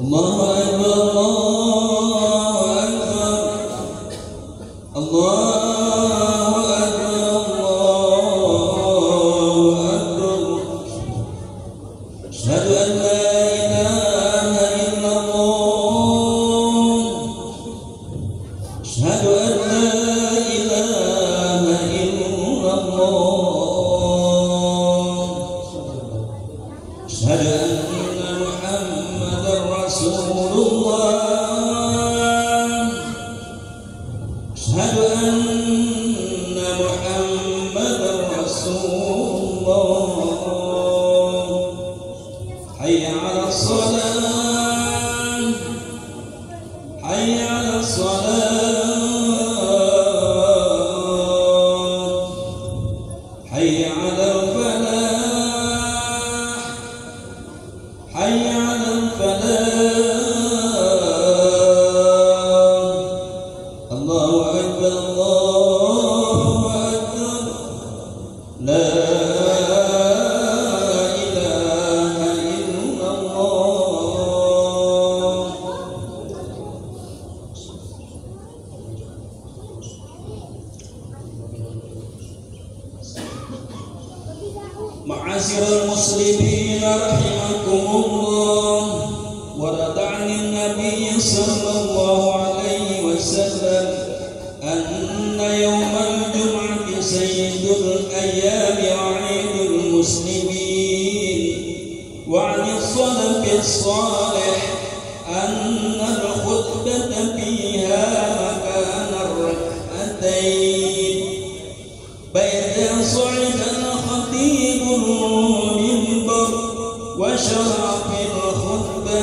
الله أكبر الله أكبر. الله أشهد أن لا معاشر المسلمين رحمكم الله. ورد عن النبي صلى الله عليه وسلم أن يوم الجمعة سيد الأيام وعيد المسلمين. وعن الصدق الصالح أن وشرع في الخطبة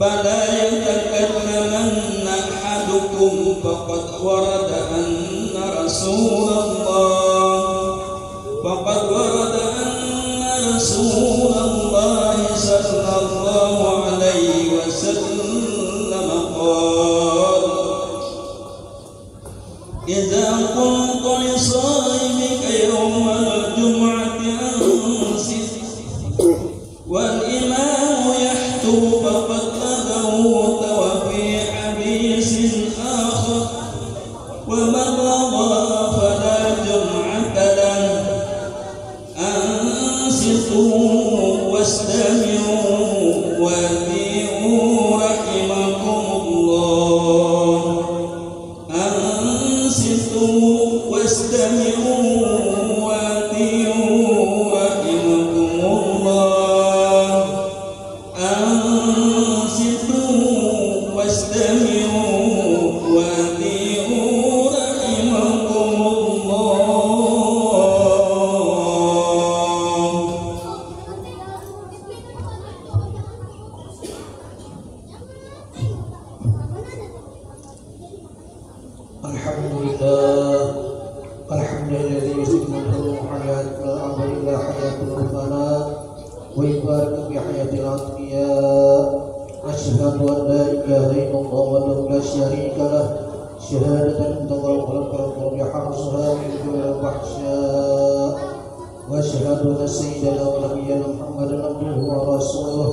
فلا يتكلمن أحدكم فقد ورد أن رسول الله فقد ورد أن رسول الله واستمعوا شريك له. شهادة تغرق القلب بحرصها من كل الفحشاء وأشهد أن سيدنا ونبينا محمدا عبده ورسوله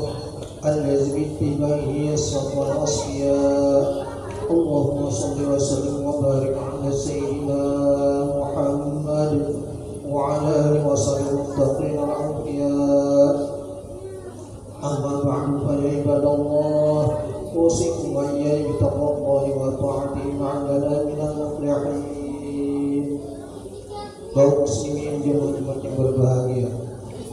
الذي باتباعه يسر الأصفياء اللهم صل وسلم وبارك على سيدنا محمد وعلى آله وصحبه المتقين muflihun kaum muslimin jemaah yang berbahagia.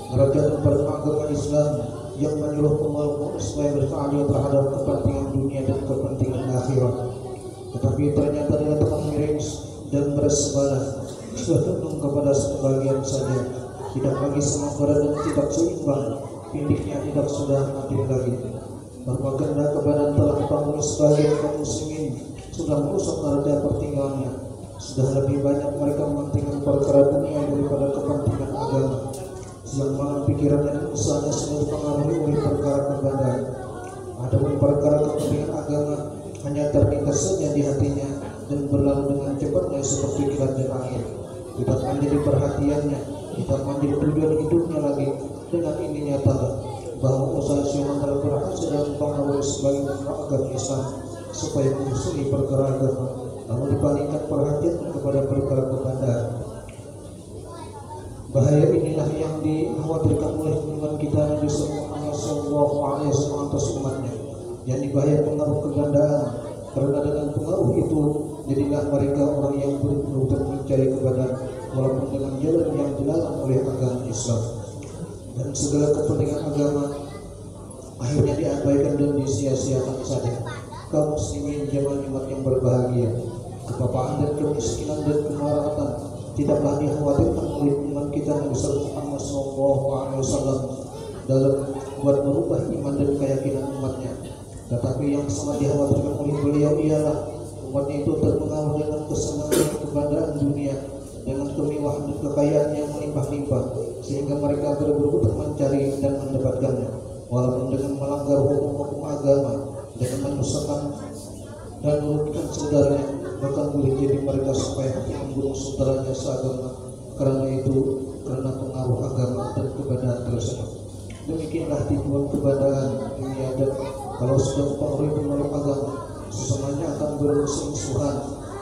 Meredakan perkembangan Islam yang menyuruh umat Islam bertanya terhadap kepentingan dunia dan kepentingan akhirat. Tetapi ternyata dia telah miris dan bersebelah bergantung kepada sebagian saja. Tidak lagi sengagara dan tidak seimbang. Pindiknya tidak sudah mati lagi. Berbagai kepada telah bangun sebagian kaum muslimin sudah merusak neraca pertinggalannya sudah lebih banyak mereka mementingkan perkara dunia daripada kepentingan agama. Siang malam pikiran dan usahanya sudah dipengaruhi oleh perkara kebandaan adapun perkara kepentingan agama hanya terlintas saja di hatinya dan berlalu dengan cepatnya seperti kilat dan angin tidak menjadi perhatiannya tidak menjadi tujuan hidupnya lagi dengan ini nyata bahwa usaha Syaitan telah berhasil dalam pengaruh sebagai agama Islam supaya menyusuri perkara agama namun dipalingkan perhatian kepada perkara kebandaan bahaya inilah yang dikhawatirkan oleh junjungan kita Nabi Sallallahu Alaihi Wasallam atas umatnya. Yakni bahaya pengaruh kegandaan. Karena dengan pengaruh itu jadilah mereka orang yang berusaha mencari kebenaran walaupun dengan jalan yang dilarang oleh agama Islam. Dan segala kepentingan agama akhirnya diabaikan dan disia-siakan saja kaum muslimin zaman umat yang berbahagia. Kepapaan dan kemiskinan dan kemaratan tidaklah dikhawatirkan oleh iman kita Nabi Muhammad SAW dalam buat merubah iman dan keyakinan umatnya. Tetapi yang sangat dikhawatirkan oleh beliau ialah umatnya itu terpengaruh dengan kesenangan kebanggaan dunia dengan kemewahan dan kekayaan yang melimpah-limpah sehingga mereka berebut mencari dan mendapatkannya. Walaupun dengan melanggar hukum-hukum agama dengan menyusahkan dan merugikan saudaranya bahkan boleh jadi mereka hati membunuh saudaranya seagama karena itu karena pengaruh agama dan kebenaran tersebut. Demikianlah tujuan kebenaran dunia dan kalau sudah mempengaruhi pengaruh agama sesamanya akan bermusuhan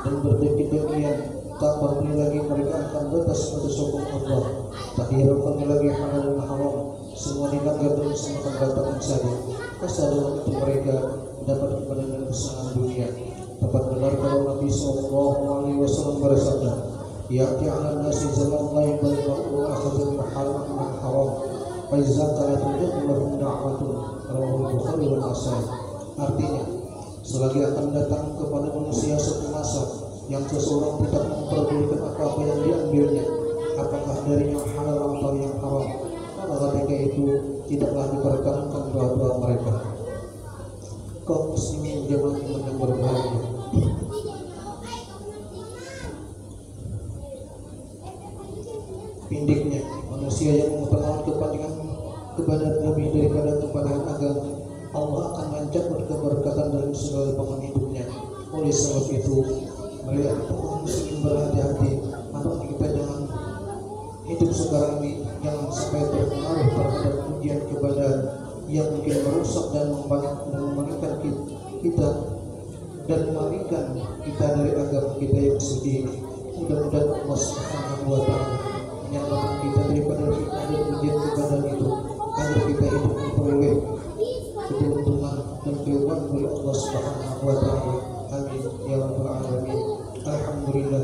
dan berdekit-dekitan tak peduli lagi mereka akan batas pada hukum Allah. Tak dihiraukan lagi halal dan semua dilanggar dan semua akan batalkan saja kesadaran itu mereka dapat kemenangan kesenangan dunia. Tempat benar kalau Nabi Sallallahu Alaihi Wasallam bersabda Ya'ti ala nasi zaman la yubali ma'u akhadun haram min haram. Fa izza kana tujuh lahum da'watun. Rawahu Bukhari wa Nasai. Artinya selagi akan datang kepada manusia satu masa yang seseorang tidak memperdulikan apa-apa yang diambilnya apakah dari yang halal atau yang haram itu tidaklah diperkenankan doa-doa mereka. Kaum muslimin zaman yang berbahagia pindiknya manusia yang mengutamakan kepentingan kepada lebih daripada kepentingan agama Allah akan mencabut keberkatan dari segala pangan hidupnya oleh sebab itu melihat kaum muslimin berhati-hati hidup ini jangan sampai terpengaruh terhadap ujian kepada yang mungkin merusak dan memalingkan kita dan memalingkan kita dari agama kita yang suci ini mudah-mudahan Allah Subhanahu wa taala menyelamatkan kita daripada fitnah dan ujian kepada itu agar kita hidup memperoleh keberuntungan dan kehidupan dari Allah Subhanahu wa taala. Amin. Ya rabbal alamin. Alhamdulillah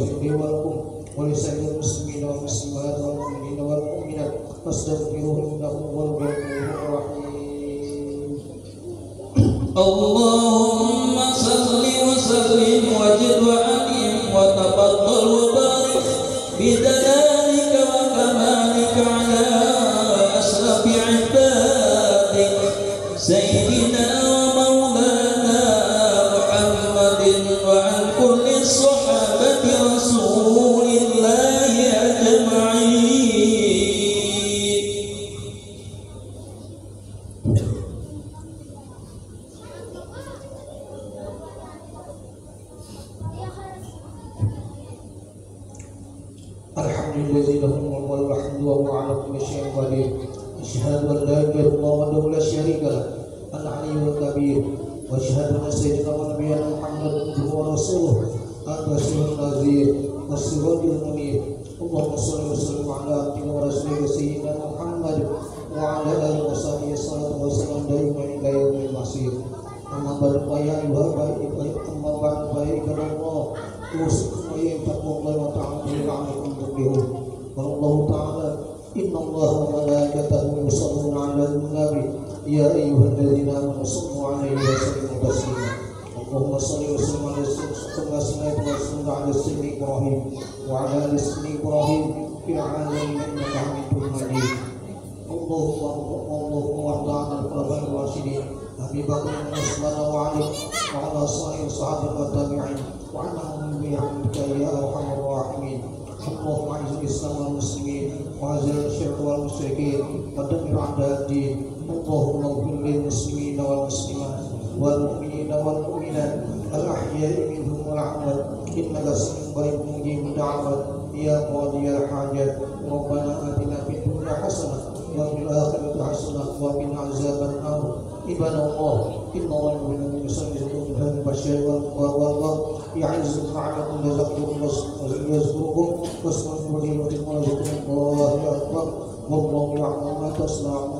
واستغفر الله لي ولكم ولسائر المسلمين والمسلمات والمؤمنين والمؤمنات فاستغفروه إنه هو الغفور الرحيم اللهم الحمد لله له الملك والحمد وهو على كل شيء قدير. أشهد أن لا إله إلا الله وحده لا شريك له العلي الكبير. وأشهد أن سيدنا ونبينا محمد عبده ورسوله البشير النذير والسراج المنير. اللهم صل وسلم على عبدك ورسولك سيدنا محمد وعلى آله وصحبه الصلاة والسلام دائما إلى يوم المصير. أما بعد فيا أيها البائك أما بعد فيا الله أوصيكم وإياكم بتقوى الله تعالى لعلكم تفلحون قال الله تعالى إن الله وملائكته يصلون على النبي يا أيها الذين آمنوا صلوا عليه وسلموا تسليما اللهم صل وسلم على سيدنا صلاة وسلم على سيدنا إبراهيم وعلى آل سيدنا إبراهيم في العالمين إنك حميد مجيد اللهم اللهم اللهم وارض عن الخلفاء الراشدين ابي بكر وعثمان وعلي وعلى صائر الصحابه والتابعين وعنهم برحمتك يا ارحم الراحمين اللهم اعز الاسلام والمسلمين واعزل الشرك والمشركين ودمر اعداء الدين اللهم اغفر للمسلمين والمسلمات والمؤمنين والمؤمنات الاحياء منهم والاموات انك سميع قريب مجيب الدعوات يا قاضي الحاجات ربنا اتنا في الدنيا حسنه وفي الاخره حسنه وقنا عذاب النار عباد الله ان الله يؤمن يصلي بهذا البشر والقرب يعزكم عليكم يذكركم ويذكركم واسمعوا لي وتقوا الله اكبر والله يعلم ما تصنعون